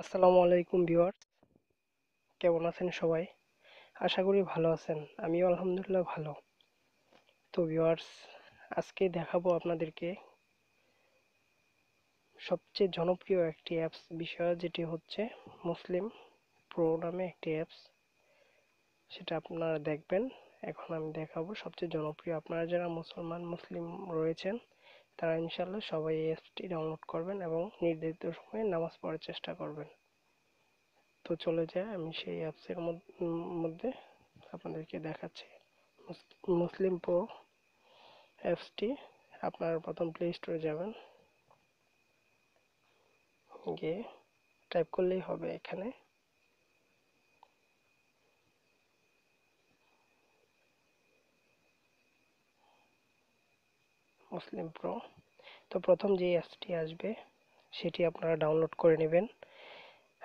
আসসালামু আলাইকুম ভিউয়ার্স। কেমন আছেন সবাই? আশা করি ভালো আছেন। আমিও আলহামদুলিল্লাহ ভালো। তো ভিউয়ার্স, আজকে দেখাবো আপনাদেরকে সবচেয়ে জনপ্রিয় একটি অ্যাপস বিষয়, যেটি হচ্ছে মুসলিম প্রো নামে একটি অ্যাপস সেটা আপনারা দেখবেন। এখন আমি দেখাবো সবচেয়ে জনপ্রিয়। আপনারা যারা মুসলমান, মুসলিম রয়েছেন, তারা ইনশাল্লাহ সবাই এই অ্যাপসটি ডাউনলোড করবেন এবং নির্ধারিত সময়ে নামাজ পড়ার চেষ্টা করবেন। তো চলে যায়। আমি সেই অ্যাপসের মধ্যে আপনাদেরকে দেখাচ্ছি। মুসলিম প্রো অ্যাপসটি আপনারা প্রথম প্লে স্টোরে যাবেন। গিয়ে টাইপ করলেই হবে এখানে। মুসলিম প্রো তো প্রথম যে অ্যাপসটি আসবে, সেটি আপনারা ডাউনলোড করে নেবেন।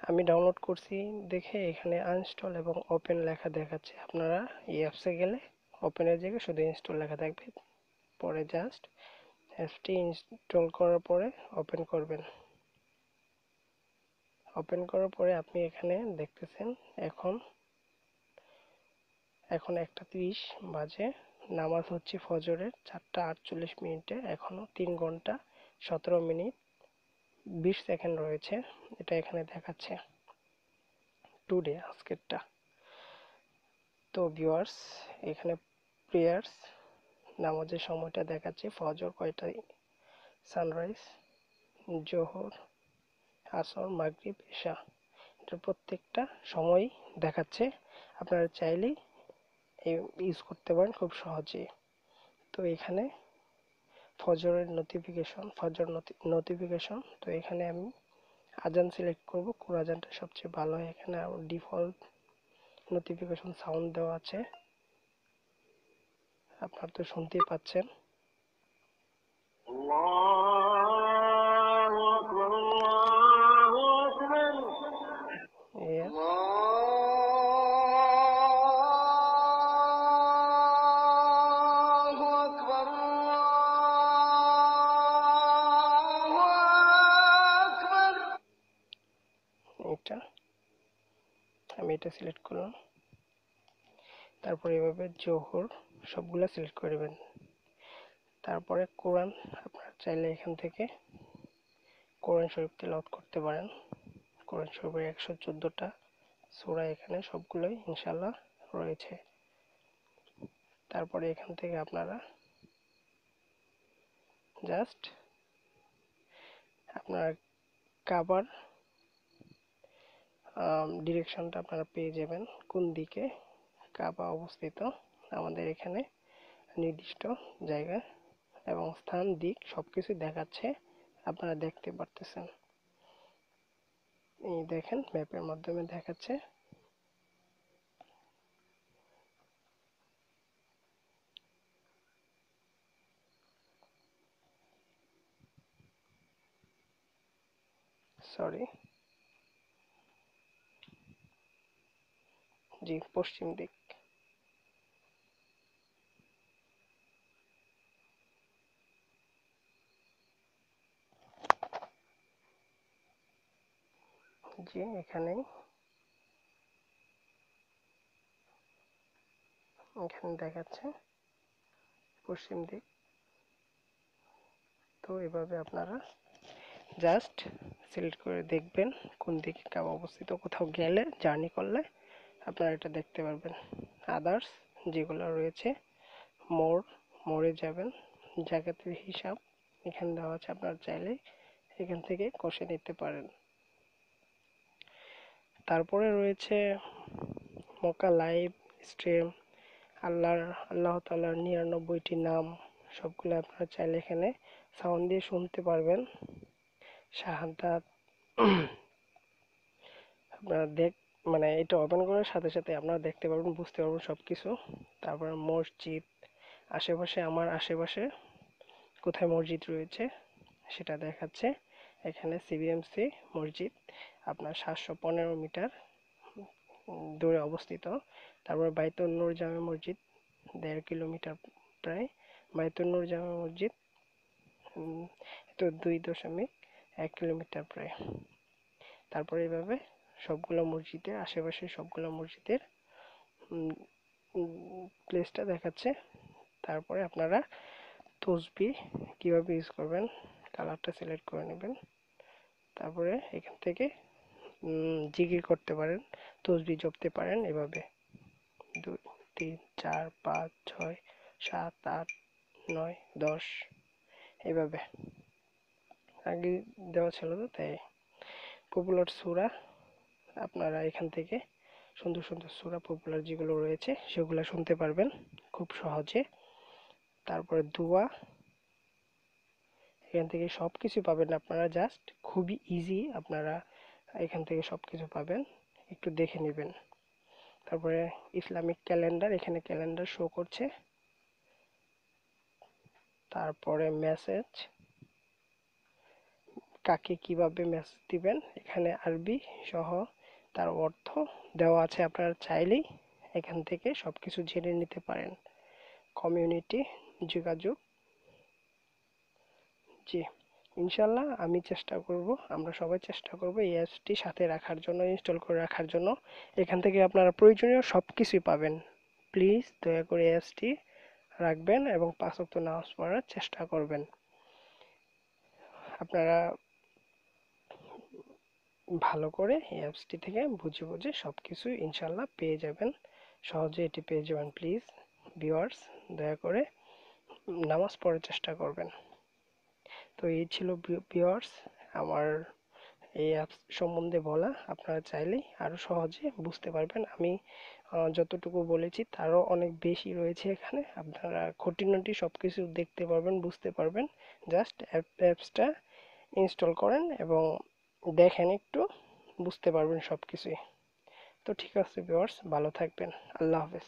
আমি ডাউনলোড করছি, দেখে এখানে আনস্টল এবং ওপেন লেখা দেখাচ্ছে। আপনারা এই অ্যাপসে গেলে ওপেনের জায়গায় শুধু ইনস্টল লেখা থাকবে। পরে জাস্ট অ্যাপসটি ইনস্টল করার পরে ওপেন করবেন। ওপেন করার পরে আপনি এখানে দেখতেছেন, এখন এখন একটা তিরিশ বাজে, নামাজ হচ্ছে ফজরের, চারটা আটচল্লিশ মিনিটে এখনও তিন ঘণ্টা, সতেরো মিনিট। বিশ সেকেন্ড রয়েছে। এটা এখানে দেখাচ্ছে টুডে আজকেরটা। তো ভিউয়ার্স এখানে প্রেয়ার্স নামাজের সময়টা দেখাচ্ছে, ফজর কয়টায়? সানরাইজ জোহর, আসর, মাগরিব, এশা। এটা প্রত্যেকটা সময় দেখাচ্ছে। আপনারা চাইলেই ইউজ করতে পারেন খুব সহজে তো এখানে ফজরের নোটিফিকেশন ফজর নোটিফিকেশন তো এখানে আমি আজান সিলেক্ট করব। কোন আজানটা সবচেয়ে ভালো হয় এখানে? ডিফল্ট নোটিফিকেশন সাউন্ড দেওয়া আছে। আপনারা তো শুনতেই পাচ্ছেন। এটা আমি এটা সিলেক্ট করলাম। তারপরে এভাবে জোহর সবগুলো সিলেক্ট করে দেবেন তারপরে কোরআন আপনারা চাইলে এখান থেকে কোরআন শরীফ তেলাওয়াত করতে পারেন। কোরআন শরীফের একশো চোদ্দোটা সুরা এখানে সবগুলোই ইনশাল্লাহ রয়েছে। তারপরে এখান থেকে আপনারা জাস্ট আপনার কাবার ডিরেকশনটা আপনারা পেয়ে যাবেন। কোন দিকে কাবা অবস্থিত? আমাদের এখানে নির্দিষ্ট জায়গা এবং স্থান, দিক সব কিছু দেখাচ্ছে। আপনারা দেখতে পারতেছেন। এই দেখেন, ম্যাপের মাধ্যমে দেখাচ্ছে। সরি জি পশ্চিম দিক। জি, এখানেই। এখানে দেখাচ্ছে পশ্চিম দিক। তো এভাবে আপনারা জাস্ট সিলেক্ট করে দেখবেন কোন দিকে কাব অবস্থিত, কোথাও গেলে জার্নি করলে। আপনারা এটা দেখতে পারবেন। আদার্স যেগুলো রয়েছে মোড় মোড়ে যাবেন। জায়গাতের হিসাব এখানে দেওয়া আছে, আপনারা চাইলে এখান থেকে কষে নিতে পারেন। তারপরে রয়েছে মক্কা লাইভ স্ট্রিম আল্লাহর, আল্লাহ তালার নিরানব্বইটি নাম, সবগুলো আপনারা চাইলে এখানে সাউন্ড দিয়ে শুনতে পারবেন। শাহাদাত, আপনারা দেখ মানে এটা ওপেন করার সাথে সাথে আপনারা দেখতে পারবেন, বুঝতে পারবেন সব কিছু তারপর মসজিদ, আশেপাশে আমার আশেপাশে কোথায় মসজিদ রয়েছে সেটা দেখাচ্ছে। এখানে সিবিএমসি মসজিদ, আপনার সাতশো পনেরো মিটার দূরে অবস্থিত। তারপর বাইতুল নূর জামে মসজিদ, দেড় কিলোমিটার প্রায়। বাইতুল নূর জামে মসজিদ তো দুই দশমিক এক কিলোমিটার প্রায়। তারপরে এভাবে সবগুলো মসজিদের আশেপাশে সবগুলো মসজিদের প্লেসটা দেখাচ্ছে। তারপরে আপনারা তসবি কীভাবে ইউজ করবেন কালারটা সিলেক্ট করে নেবেন। তারপরে এখান থেকে জিগির করতে পারেন, তসবি জপতে পারেন এভাবে। দুই, তিন, চার, পাঁচ, ছয়, সাত, আট, নয়, দশ, এভাবে। আগে দেওয়া ছিল তো, তাই। পপুলার সুরা আপনারা এখান থেকে সুন্দর সুন্দর সুরা পপুলার যেগুলো রয়েছে, সেগুলো শুনতে পারবেন খুব সহজে। তারপরে দোয়া, এখান থেকে সব কিছু পাবেন আপনারা জাস্ট খুবই ইজি আপনারা এখান থেকে সব কিছু পাবেন, একটু দেখে নেবেন। তারপরে ইসলামিক ক্যালেন্ডার এখানে ক্যালেন্ডার শো করছে। তারপরে মেসেজ কাকে কীভাবে মেসেজ দিবেন, এখানে আরবি সহ তার অর্থ দেওয়া আছে আপনারা চাইলেই এখান থেকে সব কিছু জেনে নিতে পারেন। কমিউনিটি, যোগাযোগ। জি ইনশাল্লাহ আমি চেষ্টা করব, আমরা সবাই চেষ্টা করব এই অ্যাপসটি সাথে রাখার জন্য ইনস্টল করে রাখার জন্য। এখান থেকে আপনারা প্রয়োজনীয় সব কিছুই পাবেন। প্লিজ দয়া করে অ্যাপসটি রাখবেন এবং পাঁচ ওয়াক্ত নামাজ পড়ার চেষ্টা করবেন। আপনারা ভালো করে এই অ্যাপসটি থেকে বুঝে বুঝে সব কিছু ইনশাল্লাহ পেয়ে যাবেন। সহজে এটি পেয়ে যাবেন প্লিজ ভিওয়ার্স দয়া করে নামাজ পড়ার চেষ্টা করবেন। তো এই ছিল ভিওয়ার্স আমার এই অ্যাপস সম্বন্ধে বলা। আপনারা চাইলেই আরও সহজে বুঝতে পারবেন। আমি যতটুকু বলেছি তারও অনেক বেশি রয়েছে এখানে। আপনারা খুঁটিনাটি সব কিছু দেখতে পারবেন, বুঝতে পারবেন। জাস্ট অ্যাপসটা ইনস্টল করেন এবং দেখেন একটু বুঝতে পারবেন সব কিছুই তো ঠিক আছে ভিওয়ার্স ভালো থাকবেন। আল্লাহ হাফেজ।